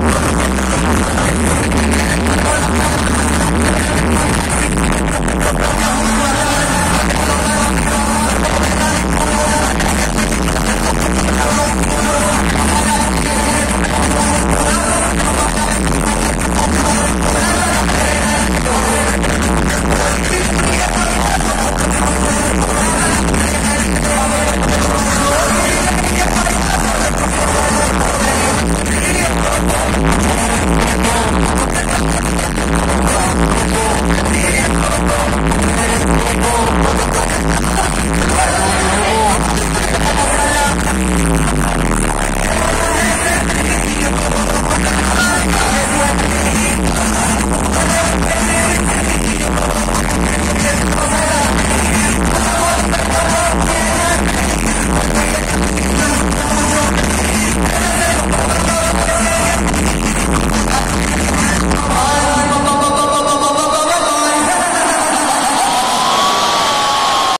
Yeah.